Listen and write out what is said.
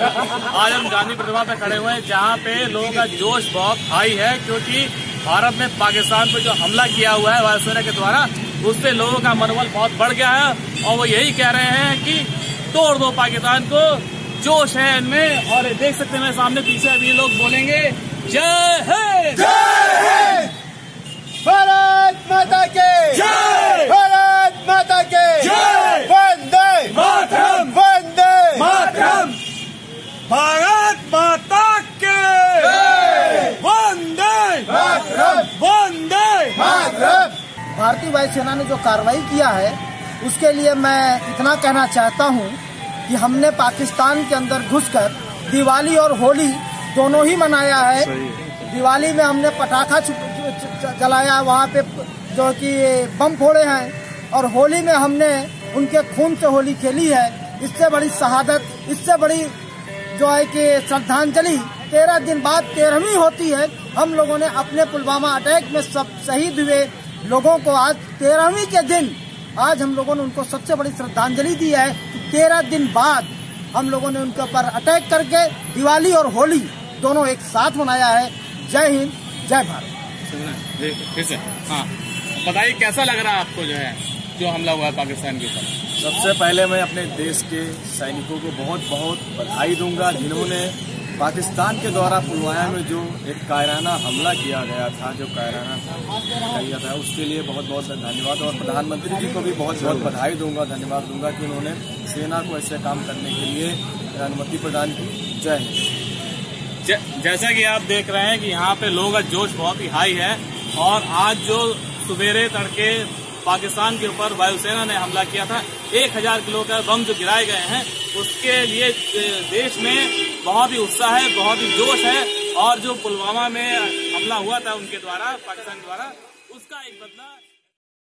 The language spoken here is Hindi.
आज हम गांधी प्रतिमा पे खड़े हुए हैं, जहाँ पे लोगों का जोश बहुत हाई है, क्योंकि भारत ने पाकिस्तान पर जो हमला किया हुआ है वायुसेना के द्वारा, उससे लोगों का मनोबल बहुत बढ़ गया है, और वो यही कह रहे हैं कि तोड़ दो पाकिस्तान को, जोश है इनमें, और देख सकते हैं मेरे सामने पीछे अभी लोग बोलेंगे जय हिंद भारत माता के जय! भारत माता के जय! वंदे मातरम! वंदे मातरम भारत माता के। वंदे। वंदे। भारतीय वायुसेना ने जो कार्रवाई किया है उसके लिए मैं इतना कहना चाहता हूँ कि हमने पाकिस्तान के अंदर घुसकर दिवाली और होली दोनों ही मनाया है। दिवाली में हमने पटाखा जलाया वहाँ पे जो कि बम फोड़े हैं। और होली में हमने उनके खून से होली खेली है। इससे बड़ी शहादत इससे बड़ी जो है कि श्रद्धांजलि। तेरह दिन बाद तेरहवीं होती है। हम लोगों ने अपने पुलवामा अटैक में सब शहीद हुए लोगों को आज तेरहवीं के दिन, आज हम लोगों ने उनको सबसे बड़ी श्रद्धांजलि दी है कि तेरह दिन बाद हम लोगों ने उनके ऊपर अटैक करके दिवाली और होली दोनों एक साथ मनाया है। जय हिंद, जय भारत। हाँ। बताइए, कैसा लग रहा है आपको जो है, जो हमला हुआ है पाकिस्तान के ऊपर? सबसे पहले मैं अपने देश के सैनिकों को बहुत बहुत बधाई दूँगा, जिन्होंने पाकिस्तान के द्वारा पुलवामा में जो एक कायराना हमला किया गया था, जो कायराना किया था, उसके लिए बहुत बहुत धन्यवाद और प्रधानमंत्री जी को भी बहुत बहुत बधाई दूँगा, धन्यवाद दूँगा कि उन्होंने सेना को ऐसे काम करने के लिए अनुमति प्रदान की। जय हिंद। जैसा कि आप देख रहे हैं कि यहाँ पे लोगों का जोश बहुत ही हाई है और आज जो सवेरे तड़के पाकिस्तान के ऊपर वायुसेना ने हमला किया था। एक हज़ार किलो का बम जो गिराए गए हैं, उसके लिए देश में बहुत ही उत्साह है, बहुत ही जोश है, और जो पुलवामा में हमला हुआ था उनके द्वारा, पाकिस्तान द्वारा, उसका एक बदला